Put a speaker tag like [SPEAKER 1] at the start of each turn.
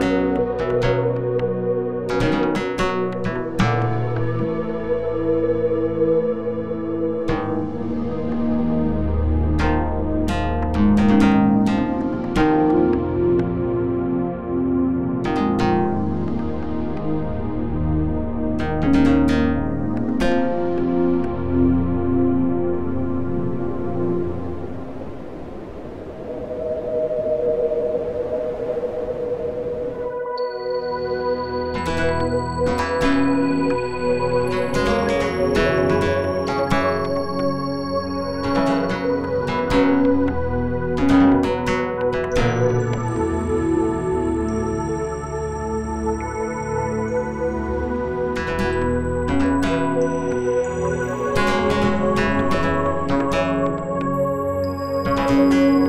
[SPEAKER 1] Thank you. Música